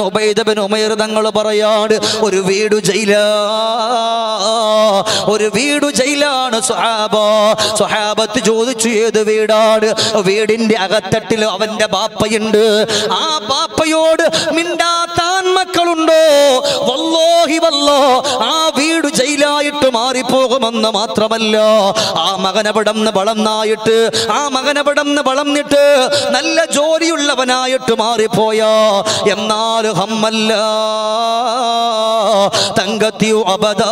ഉമൈർ തങ്ങൾ പറയാണ് ഒരു വീട് ജയില ഒരു വീട് ജയിലാണ് സ്വഹാബ സ്വഹാബത്ത് ചോദിച്ചു ഏത് വീടാണ്? വീടിന്റെ അകത്തട്ടിൽ അവന്റെ ബാപ്പയുണ്ട്. ആ ബാപ്പയോട് മിണ്ടാത്ത ആൺമക്കളുണ്ടോ? വല്ലോഹി വല്ലോ. ആ വീട് ജയിലായിട്ട് മാറിപ്പോകുമെന്ന് മാത്രമല്ല ആ മകനവിടന്ന് വളന്നായിട്ട് ആ മകനവിടന്ന് വളന്നിട്ട് നല്ല ജോലിയുള്ളവനായിട്ട് മാറിപ്പോയാ. എന്നാൽ ഹമ്മല്ല തങ്കത്തിയു അബദ.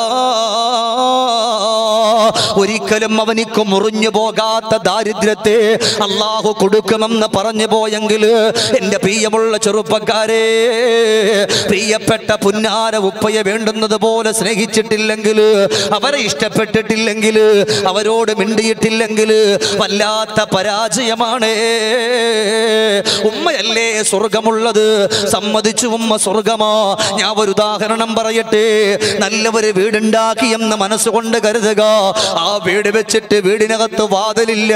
ഒരിക്കലും അവനിക്ക് മുറിഞ്ഞു പോകാത്ത ദാരിദ്ര്യത്തെ അള്ളാഹു കൊടുക്കുമെന്ന് പറഞ്ഞു പോയെങ്കിൽ എന്റെ പ്രിയമുള്ള ചെറുപ്പക്കാരെ പ്രിയപ്പെട്ട പുന്നാര ഉപ്പയെ വേണ്ടുന്നത് പോലെ സ്നേഹിച്ചിട്ടില്ലെങ്കിൽ അവരെ ഇഷ്ടപ്പെട്ടിട്ടില്ലെങ്കിൽ അവരോട് മിണ്ടിയിട്ടില്ലെങ്കിൽ വല്ലാത്ത പരാജയമാണ്. ഉമ്മയല്ലേ സ്വർഗമുള്ളത്? സമ്മതിച്ചു ഉമ്മ സ്വർഗമാ. ഞാൻ ഒരു ഉദാഹരണം പറയട്ടെ. നല്ലൊരു വീടുണ്ടാക്കി എന്ന് മനസ്സുകൊണ്ട് കരുതുക. ആ വീട് വെച്ചിട്ട് വീടിനകത്ത് വാതിലില്ല.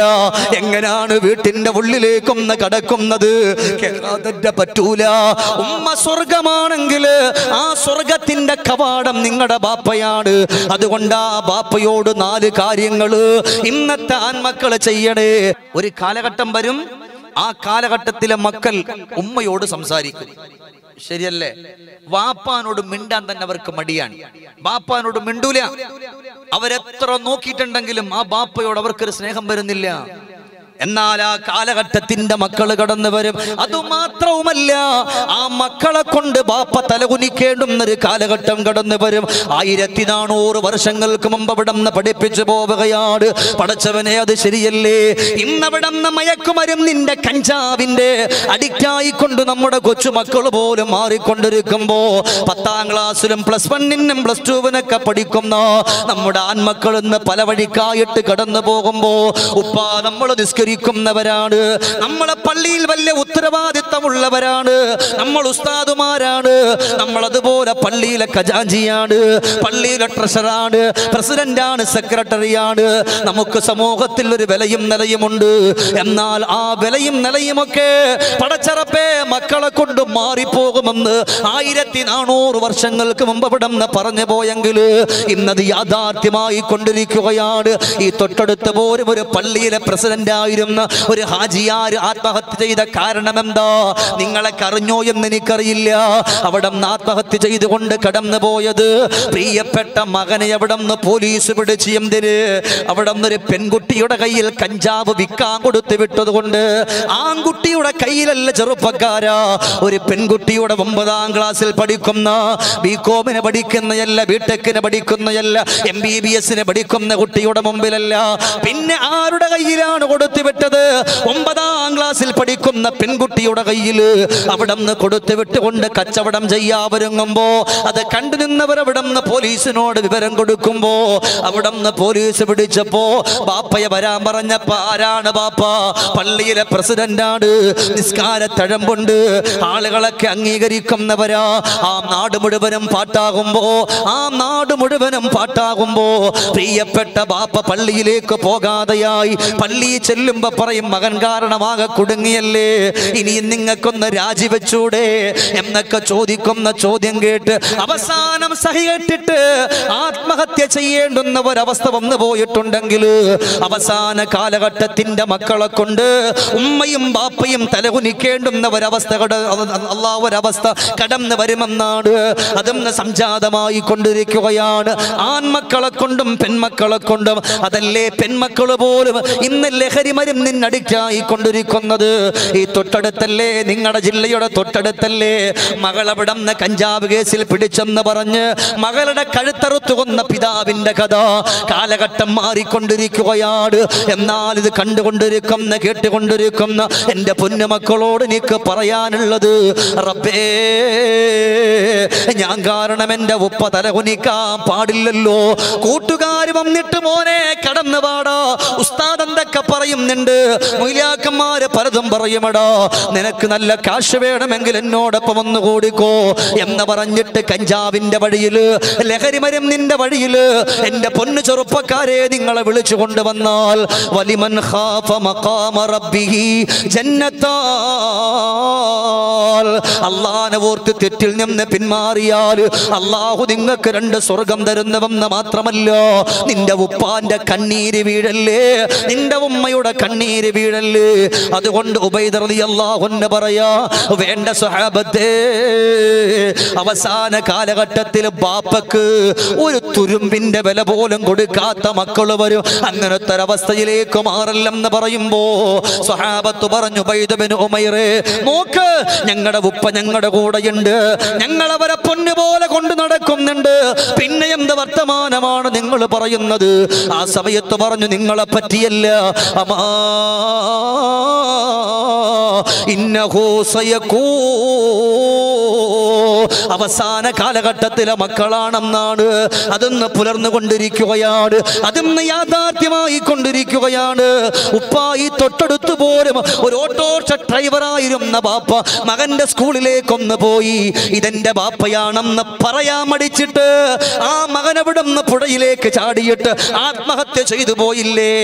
എങ്ങനെയാണ് വീട്ടിന്റെ ഉള്ളിലേക്കൊന്ന് കടക്കുന്നത്? കേറാതെ പറ്റൂല. ഉമ്മ സ്വർഗമാണെങ്കിൽ ആ സ്വർഗത്തിന്റെ കവാടം നിങ്ങളുടെ ബാപ്പയാണ്. അതുകൊണ്ട് ആ ബാപ്പയോട് നാല് കാര്യങ്ങൾ ഇന്നത്തെ ആൺമക്കൾ ചെയ്യണേ. ഒരു കാലഘട്ടം വരും ആ കാലഘട്ടത്തിലെ മക്കൾ ഉമ്മയോട് സംസാരിക്കും. ശരിയല്ലേ? വാപ്പാനോട് മിണ്ടാൻ തന്നെ അവർക്ക് മടിയാണ്. ബാപ്പാനോട് മിണ്ടൂല. അവരെത്ര നോക്കിയിട്ടുണ്ടെങ്കിലും ആ ബാപ്പയോട് അവർക്കൊരു സ്നേഹം വരുന്നില്ല. എന്നാൽ ആ കാലഘട്ടത്തിന്റെ മക്കൾ കടന്നു വരും. അതുമാത്രവുമല്ല ആ മക്കളെ കൊണ്ട് ബാപ്പ തലകുനിക്കേണ്ടുന്ന ഒരു കാലഘട്ടം കടന്നു വരും. ആയിരത്തി നാനൂറ് വർഷങ്ങൾക്ക് മുമ്പ് അവിടെ പഠിപ്പിച്ചു പോവുകയാണ്. പഠിച്ചവനെ അത് ശരിയല്ലേ? ഇന്നവിടെ നിന്ന് മയക്കുമരുന്നിന്റെ കഞ്ചാവിന്റെ അഡിക്റ്റായി കൊണ്ട് നമ്മുടെ കൊച്ചുമക്കൾ പോലും മാറിക്കൊണ്ടിരിക്കുമ്പോ പത്താം ക്ലാസ്സിലും പ്ലസ് വണ്ണിനും പ്ലസ് ടുവിനൊക്കെ പഠിക്കുന്ന നമ്മുടെ ആൺമക്കൾ ഇന്ന് പല വഴിക്കായിട്ട് കടന്നു പോകുമ്പോ ഉപ്പ നമ്മൾ നിസ്കരിക്കുന്നവരാണ് നമ്മളെ പള്ളിയിൽ വലിയ ഉത്തരവാദിത്തമുള്ളവരാണ്. നമ്മൾ ഉസ്താദുമാരാണ്. നമ്മൾ അതുപോലെ പള്ളിയിലെ ഖജാഞ്ചിയാണ്. പള്ളിയിലെ ട്രഷറാണ്. പ്രസിഡന്റാണ് സെക്രട്ടറിയാണ്. നമുക്ക് സമൂഹത്തിൽ ഒരു വിലയും നിലയുമുണ്ട്. എന്നാൽ ആ വിലയും നിലയുമൊക്കെ പടച്ചറപ്പേ മക്കളെ കൊണ്ട് മാറിപ്പോകുമെന്ന് ആയിരത്തി നാനൂറ് വർഷങ്ങൾക്ക് മുമ്പ് ഇവിടെ നിന്ന് പറഞ്ഞു പോയെങ്കിൽ ഇന്നത് യാഥാർത്ഥ്യമായി കൊണ്ടിരിക്കുകയാണ്. ഈ തൊട്ടടുത്ത പോലും ഒരു പള്ളിയിലെ പ്രസിഡന്റ് ആയിരുന്ന ഒരു ഹാജിയാർ ആത്മഹത്യ ചെയ്ത കാരണം എന്താ നിങ്ങളെ കറിഞ്ഞോ എന്ന് എനിക്കറിയില്ല അവിടെ നിന്ന് ആത്മഹത്യ ചെയ്തുകൊണ്ട് കടന്നു പോയത് പ്രിയപ്പെട്ട മകനെ അവിടെ നിന്ന് പോലീസ് പിടിച്ച് എന്തിന്? അവിടെ നിന്നൊരു പെൺകുട്ടിയുടെ കയ്യിൽ കഞ്ചാവ് വിൽക്കാൻ കൊടുത്തു വിട്ടതുകൊണ്ട് ആൺകുട്ടിയുടെ കയ്യിലല്ല ചെറുപ്പക്കാരാ. ഒരു പെൺകുട്ടിയുടെ ഒമ്പതാം ക്ലാസ്സിൽ പഠിക്കുന്ന ബി കോമിന് പഠിക്കുന്നയല്ല ബിടെക്കിന് പഠിക്കുന്നയല്ല എം ബി ബി എസിന് പഠിക്കുന്ന കുട്ടിയുടെ മുമ്പിലല്ല. പിന്നെ ആരുടെ കയ്യിലാണ് കൊടുത്തു വിട്ടത് ഒമ്പതാം ക്ലാസ്സിൽ പഠിക്കുന്ന പെൺകുട്ടിയുടെ കയ്യിൽ അവിടെ നിന്ന് കൊടുത്തു വിട്ടുകൊണ്ട് കച്ചവടം ചെയ്യാവരുങ്ങുമ്പോ അത് കണ്ടു നിന്നവർ അവിടെ നിന്ന് പോലീസിനോട് വിവരം കൊടുക്കുമ്പോ അവിടെ നിന്ന് പോലീസ് പിടിച്ചപ്പോ ബാപ്പയെ വരാൻ പറഞ്ഞപ്പോ ആരാണ് ബാപ്പ? പള്ളിയിലെ പ്രസിഡന്റാണ്. നിസ്കാര തഴമ്പുണ്ട് ആളുകളൊക്കെ അംഗീകരിക്കുന്നവരാ. ആ നാട് മുഴുവനും പാട്ടാകുമ്പോ ആ നാട് മുഴുവനും പാട്ടാകുമ്പോ പ്രിയപ്പെട്ട ബാപ്പ പള്ളിയിലേക്ക് പോകാതെയായി പള്ളിയിൽ ചെല്ലുമ്പോ പറയും മകൻ കാരണമാകെ കുടുങ്ങിയല്ലേ? ഇനിയും നിങ്ങൾക്കൊന്ന് രാജിവെച്ചൂടെ? എന്നൊക്കെ ചോദിക്കുന്ന ചോദ്യം കേട്ട് അവസാനം സഹികെട്ടിട്ട് ആത്മഹത്യ ചെയ്യേണ്ടുന്ന ഒരവസ്ഥ വന്നു പോയിട്ടുണ്ടെങ്കിൽ അവസാന കാലഘട്ടത്തിന്റെ മക്കളെ കൊണ്ട് ഉമ്മയും ബാപ്പയും തലകുനിക്കേണ്ടുന്ന ഒരവസ്ഥ അള്ളാ ഒരവസ്ഥ കടന്നു വരുമെന്നാണ്. അതും സംജാതമായി കൊണ്ടിരിക്കുകയാണ്. ആൺമക്കളെ കൊണ്ടും പെൺമക്കളെ കൊണ്ടും അതല്ലേ പെൺമക്കൾ പോലും ഇന്ന് ലഹരി മരുന്നിനടിക്കായി കൊണ്ടിരിക്കുന്നത്. ഈ തൊട്ടടുത്തല്ലേ നിങ്ങളുടെ ജില്ലയുടെ തൊട്ടടുത്തല്ലേ. മകളവിടം കഞ്ചാവ് കേസിൽ പിടിച്ചെന്ന് പറഞ്ഞ് മകളുടെ കഴുത്തറുത്തു കൊന്ന പിതാവിന്റെ കഥ കാലഘട്ടം മാറിക്കൊണ്ടിരിക്കുകയാണ്. എന്നാൽ ഇത് കണ്ടുകൊണ്ടിരിക്കുന്ന കേട്ടുകൊണ്ടിരിക്കുന്ന എന്റെ പൊന്നുമക്കളോട് എനിക്ക് പറയാനുള്ളത് റബ്ബേ ഞാൻ കാരണം എന്റെ ഉപ്പ തലകുനിക്കാൻ പാടില്ലല്ലോ. കൂട്ടുകാർ വന്നിട്ട് മോനെ കടന്നു പാടാ ഉസ്താദ് എന്തൊക്കെ പറയുന്നുണ്ട് മൊയിലാക്കന്മാരെ പലതും പറയുമടോ. നിനക്ക് നല്ല കാശ് വേണമെങ്കിൽ എന്നോടൊപ്പം ഒന്ന് കൂടിക്കോ എന്ന് പറഞ്ഞിട്ട് കഞ്ചാവിന്റെ വഴിയിൽ ലഹരി നിന്റെ വഴിയിൽ എന്റെ പൊന്നു ചെറുപ്പക്കാരെ നിങ്ങളെ വിളിച്ചു കൊണ്ടുവന്നാൽ വലിമൻ അള്ളാനെ ഓർത്ത് തെറ്റിൽ നിന്ന് പിന്മാറിയാൽ അള്ളാഹു നിങ്ങൾക്ക് രണ്ട് സ്വർഗം തരുന്നവെന്ന് മാത്രമല്ല നിന്റെ ഉപ്പാന്റെ കണ്ണീര് വീഴല്ലേ? നിന്റെ ഉമ്മയുടെ കണ്ണീര് വീഴൽ. അതുകൊണ്ട് പറയാ വേണ്ട സ്വഹാബത്തെ അവസാന കാലഘട്ടത്തിൽ ബാപ്പക്ക് ഒരു തുരുമ്പിന്റെ വില പോലും കൊടുക്കാത്ത മക്കൾ വരും. അങ്ങനത്തെ ഒരവസ്ഥയിലേക്ക് മാറില്ലെന്ന് പറയുമ്പോ സ്വഹാബത്ത് പറഞ്ഞു ബൈദബിന് ഉമൈറേ നോക്ക് ഞങ്ങളുടെ ഉപ്പ ഞങ്ങളുടെ കൂടെയുണ്ട്. ഞങ്ങൾ അവരെ പൊന്നു പോലെ കൊണ്ടു നടക്കുന്നുണ്ട്. പിന്നെ എന്ത് വർത്തമാനമാണ് നിങ്ങൾ പറയുന്നത്? ആ സമയത്ത് പറഞ്ഞു നിങ്ങളെ പറ്റിയല്ല. അമാ അവസാന കാലഘട്ടത്തിലെ മക്കളാണെന്നാണ്. അതൊന്ന് പുലർന്നുകൊണ്ടിരിക്കുകയാണ് അതൊന്ന് യാഥാർത്ഥ്യമായി കൊണ്ടിരിക്കുകയാണ്. ഉപ്പായി തൊട്ടടുത്ത് പോലും ഒരു ഓട്ടോറിക്ഷ ഡ്രൈവറായിരുന്ന ബാപ്പ മകന്റെ സ്കൂളിലേക്കൊന്ന് പോയി. ഇതെന്റെ ബാപ്പയാണെന്ന് പറയാൻ മടിച്ചിട്ട് ആ മകനവിടുന്ന് പുഴയിലേക്ക് ചാടിയിട്ട് ആത്മഹത്യ ചെയ്തു പോയില്ലേ?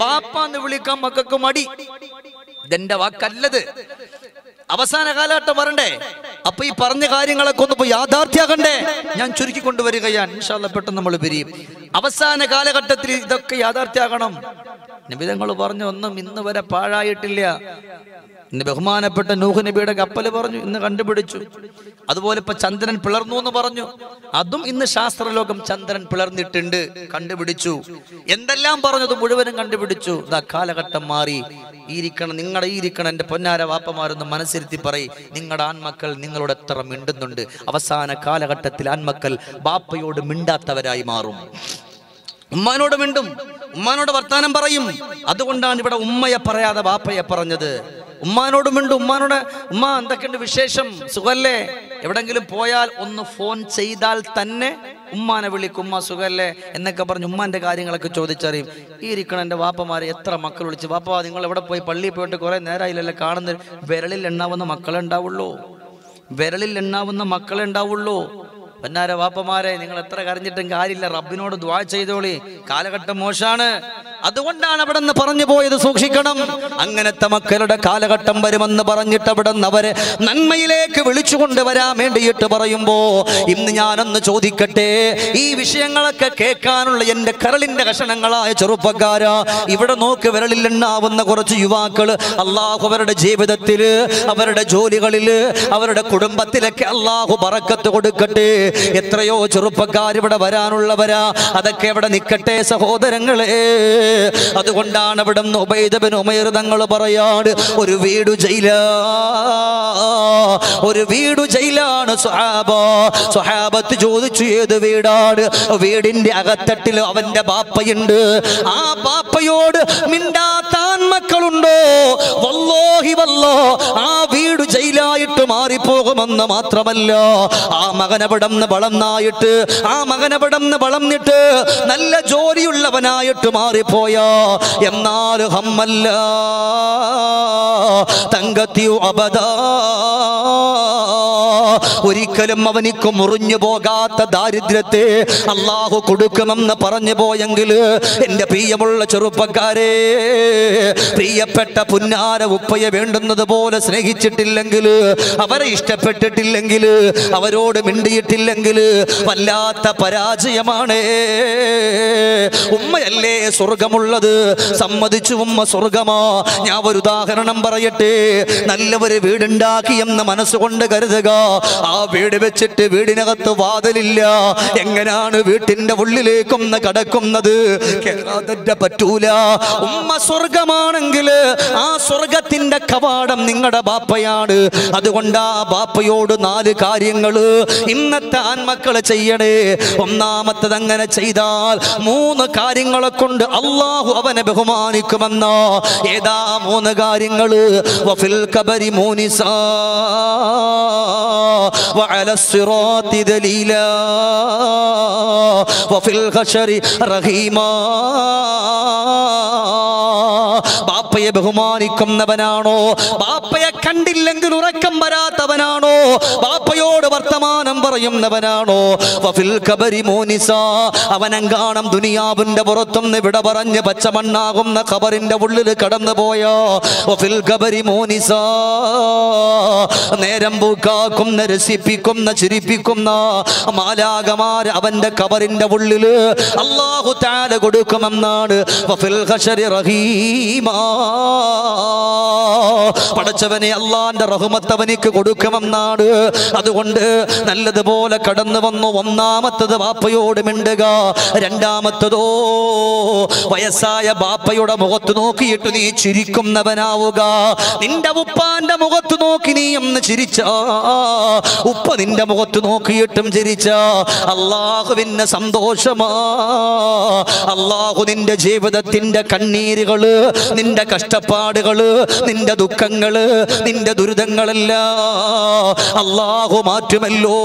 ബാപ്പ എന്ന് വിളിക്കാൻ മക്കൾക്ക് മടി. ഇതെന്റെ വാക്കല്ലത്. അവസാന കാലഘട്ടം വരണ്ടേ? അപ്പൊ ഈ പറഞ്ഞ കാര്യങ്ങളൊക്കെ ഒന്ന് ഇപ്പൊ യാഥാർത്ഥ്യാകണ്ടേ? ഞാൻ ചുരുക്കി കൊണ്ടുവരികയാണ്. ഇൻഷാല്ല പെട്ടെന്ന് നമ്മൾ പിരിയും. അവസാന കാലഘട്ടത്തിൽ ഇതൊക്കെ യാഥാർത്ഥ്യാകണം. നിബിതങ്ങൾ പറഞ്ഞു ഒന്നും ഇന്ന് വരെ പാഴായിട്ടില്ല. ഇന്ന് ബഹുമാനപ്പെട്ട നൂഹ് നബിയുടെ കപ്പൽ പറഞ്ഞു ഇന്ന് കണ്ടുപിടിച്ചു. അതുപോലെ ഇപ്പൊ ചന്ദ്രൻ പിളർന്നു എന്ന് പറഞ്ഞു. അതും ഇന്ന് ശാസ്ത്രലോകം ചന്ദ്രൻ പിളർന്നിട്ടുണ്ട് കണ്ടുപിടിച്ചു. എന്തെല്ലാം പറഞ്ഞത് മുഴുവനും കണ്ടുപിടിച്ചു. ഇതാ കാലഘട്ടം മാറി. ഈരിക്കണം ഇരിക്കണം നിങ്ങളുടെ ഈ ഇരിക്കണം പൊന്നാര വാപ്പമാരൊന്ന് മനസ്സിരുത്തി പറയും. നിങ്ങളുടെ ആൺമക്കൾ നിങ്ങളോട് എത്ര മിണ്ടുന്നുണ്ട്. അവസാന കാലഘട്ടത്തിൽ ആൺമക്കൾ ബാപ്പയോട് മിണ്ടാത്തവരായി മാറും. ഉമ്മാനോട് മിണ്ടും. ഉമ്മാനോട് വർത്താനം പറയും. അതുകൊണ്ടാണ് ഇവിടെ ഉമ്മയെ പറയാതെ ബാപ്പയെ പറഞ്ഞത്. ഉമ്മാനോട് മിണ്ടും ഉമ്മാനോട് ഉമ്മ എന്തൊക്കെയുണ്ട് വിശേഷം? സുഖല്ലേ? എവിടെങ്കിലും പോയാൽ ഒന്ന് ഫോൺ ചെയ്താൽ തന്നെ ഉമ്മാനെ വിളിക്കും. ഉമ്മ സുഖല്ലേ? എന്നൊക്കെ പറഞ്ഞ് ഉമ്മാന്റെ കാര്യങ്ങളൊക്കെ ചോദിച്ചറിയും. ഈ ഇരിക്കണം എന്റെ വാപ്പമാരെ എത്ര മക്കൾ വിളിച്ച് വാപ്പ നിങ്ങൾ എവിടെ പോയി? പള്ളിയിൽ പോയിട്ട് കുറേ നേരമായില്ലല്ലേ കാണുന്ന വിരലിൽ എണ്ണാവുന്ന മക്കളെ ഉണ്ടാവുള്ളൂ. വിരലിൽ എണ്ണാവുന്ന മക്കളെ ഉണ്ടാവുള്ളൂ. പൊന്നാര വാപ്പമാരെ നിങ്ങൾ എത്ര കരഞ്ഞിട്ടും കാര്യമില്ല. റബ്ബിനോട് ദ്വാ ചെയ്തോളി. കാലഘട്ടം മോശാണ്. അതുകൊണ്ടാണ് അവിടെ നിന്ന് പറഞ്ഞു പോയത് സൂക്ഷിക്കണം. അങ്ങനത്തെ മക്കളുടെ കാലഘട്ടം വരുമെന്ന് പറഞ്ഞിട്ട് അവിടെ നിന്ന് അവരെ നന്മയിലേക്ക് വിളിച്ചുകൊണ്ട് വരാൻ വേണ്ടിയിട്ട് പറയുമ്പോ ഇന്ന് ഞാനൊന്ന് ചോദിക്കട്ടെ ഈ വിഷയങ്ങളൊക്കെ കേൾക്കാനുള്ള എന്റെ കരളിന്റെ കഷണങ്ങളായ ചെറുപ്പക്കാര. ഇവിടെ നോക്ക് വിരളിലുണ്ടാവുന്ന കുറച്ച് യുവാക്കൾ അള്ളാഹു അവരുടെ ജീവിതത്തിൽ അവരുടെ ജോലികളിൽ അവരുടെ കുടുംബത്തിലൊക്കെ അള്ളാഹു പറക്കത്ത് കൊടുക്കട്ടെ. എത്രയോ ചെറുപ്പക്കാർ ഇവിടെ വരാനുള്ളവരാ. അതൊക്കെ ഇവിടെ നിൽക്കട്ടെ സഹോദരങ്ങളെ. അതുകൊണ്ടാണ് അവിടെ ഉബൈദബിൻ ഉമൈർ തങ്ങൾ പറയാട് ഒരു വീട് ജയില ഒരു വീട് ജയിലാണ് സുഹാബ. സുഹാബത്ത് ചോദിച്ചു ഏത് വീടാണ്? വീടിന്റെ അകത്തട്ടിൽ അവന്റെ ബാപ്പയുണ്ട്. ആ ബാപ്പയോട് മിണ്ടാത്താൻ മക്കളുണ്ടോ വല്ലോഹി വല്ലോ. ആ വീട് ജയിലായിട്ട് മാറിപ്പോകുമെന്ന് മാത്രമല്ല ആ മകനപടം വളർന്നായിട്ട് ആ മകനപടം വളർന്നിട്ട് നല്ല ജോലിയുള്ളവനായിട്ട് മാറിപ്പോയോ. എന്നാൽ ഹമ്മല്ല തങ്കത്തിയു അബദാ. ഒരിക്കലും അവനിക്ക് മുറിഞ്ഞു പോകാത്ത ദാരിദ്ര്യത്തെ അള്ളാഹു കൊടുക്കുമെന്ന് പറഞ്ഞു പോയെങ്കിൽ എന്റെ പ്രിയമുള്ള ചെറുപ്പക്കാരെ പ്രിയപ്പെട്ട പുന്നാര ഉപ്പയെ വേണ്ടുന്നത് പോലെ സ്നേഹിച്ചിട്ടില്ലെങ്കിൽ അവരെ ഇഷ്ടപ്പെട്ടിട്ടില്ലെങ്കിൽ അവരോട് മിണ്ടിയിട്ടില്ലെങ്കിൽ വല്ലാത്ത പരാജയമാണ്. ഉമ്മയല്ലേ സ്വർഗമുള്ളത്? സമ്മതിച്ചു ഉമ്മ സ്വർഗമാ. ഞാൻ ഒരു ഉദാഹരണം പറയട്ടെ. നല്ലൊരു വീടുണ്ടാക്കി എന്ന് മനസ്സുകൊണ്ട് കരുതുക. ആ വീട് വെച്ചിട്ട് വീടിനകത്ത് വാതിലില്ല. എങ്ങനെയാണ് വീട്ടിന്റെ ഉള്ളിലേക്കൊന്ന് കടക്കുന്നത്? പറ്റൂല. ഉമ്മ സ്വർഗമാണെങ്കിൽ ആ സ്വർഗത്തിന്റെ കവാടം നിങ്ങളുടെ ബാപ്പയാണ് അതുകൊണ്ട് ആ ബാപ്പയോട് നാല് കാര്യങ്ങൾ ഇന്നത്തെ ആൺമക്കള് ചെയ്യണേ ഒന്നാമത്തത് അങ്ങനെ ചെയ്താൽ മൂന്ന് കാര്യങ്ങളെ കൊണ്ട് അള്ളാഹു അവനെ ബഹുമാനിക്കുമെന്ന ഏതാ മൂന്ന് കാര്യങ്ങള് വഫിൽ കബരി മൂനിസാ وعلى الصراط دليلا وفي الحشر رحيما ബാപ്പയെ ബഹുമാനിക്കുന്നവനാണോ? ബാപ്പയെ കണ്ടില്ലെങ്കിൽ ഉറക്കം വരാത്തവനാണോ? ബാപ്പയോട് വർത്തമാനം പറയുന്നവനാണോ? വഫിൽ കബരി അവനെങ്കാണം ദുനിയാവിന്റെ പുറത്തുനിന്ന് വിട പറഞ്ഞ് പച്ചമണ്ണാകുന്ന ഖബറിന്റെ ഉള്ളിൽ കടന്നു പോയോ മോനിസ നേരം പൂക്കാക്കുന്ന രസിപ്പിക്കുന്ന ചിരിപ്പിക്കുന്ന മാലാകമാർ അവന്റെ കബറിന്റെ ഉള്ളിൽ അള്ളാഹു താല കൊടുക്കുമെന്നാണ്. ഹശരി പടച്ചവനെ അള്ളാന്റെ റഹുമത്ത് അവനിക്ക് കൊടുക്കുമെന്നാണ്. അതുകൊണ്ട് നല്ലതുപോലെ കടന്നു വന്നു. ഒന്നാമത്തത് ബാപ്പയോട് മിണ്ടുക. രണ്ടാമത്തതോ വയസ്സായ ബാപ്പയുടെ മുഖത്ത് നോക്കിയിട്ട് നീ ചിരിക്കുന്നവനാവുക. നിന്റെ ഉപ്പാന്റെ മുഖത്ത് നോക്കി നീ ഒന്ന് ചിരിച്ച. ഉപ്പ നിന്റെ മുഖത്ത് നോക്കിയിട്ടും ചിരിച്ച. അള്ളാഹുവിന് സന്തോഷമാ. അള്ളാഹു നിന്റെ ജീവിതത്തിന്റെ കണ്ണീരുകൾ നിന്റെ കഷ്ടപ്പാടുകൾ നിന്റെ ദുഃഖങ്ങൾ നിന്റെ ദുരിതങ്ങളെല്ലാം അള്ളാഹു മാറ്റുമല്ലോ.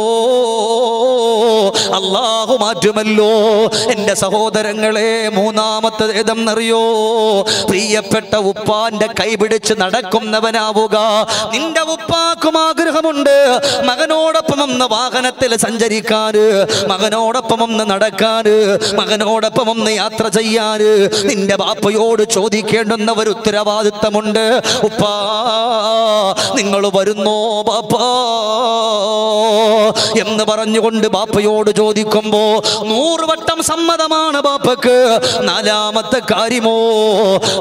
അള്ളാഹു മാറ്റുമല്ലോ. എന്റെ സഹോദരങ്ങളെ മൂന്നാമത്തെ ഏതെന്നറിയോ പ്രിയപ്പെട്ട ഉപ്പാന്റെ കൈപിടിച്ച് നടക്കുന്നവനാവുക. നിന്റെ ഉപ്പാക്കും ആഗ്രഹമുണ്ട്. മകനോടൊപ്പം ഒന്ന് വാഹനത്തിൽ സഞ്ചരിക്കാന് മകനോടൊപ്പം ഒന്ന് നടക്കാന് മകനോടൊപ്പം ഒന്ന് യാത്ര ചെയ്യാന്. നിന്റെ ബാപ്പയോട് ചോദിക്കേണ്ടുന്ന ഒരു ഉത്തരവാദിത്തമുണ്ട്. ഉപ്പാ നിങ്ങൾ വരുന്നോ ബാപ്പാ? എന്ന് പറഞ്ഞുകൊണ്ട് ബാപ്പയോട് ചോദിക്കുമ്പോ നൂറുവട്ടം സമ്മതമാണ് ബാപ്പക്ക്. നാലാമത്തെ കാര്യമോ?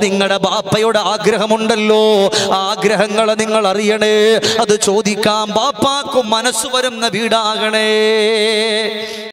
നിങ്ങളുടെ ബാപ്പയുടെ ആഗ്രഹമുണ്ടല്ലോ. ആഗ്രഹങ്ങളെ നിങ്ങൾ അറിയണേ. അത് ചോദിക്കാം. ബാപ്പാക്കും മനസ്സ് വരുന്ന വീടാകണേ.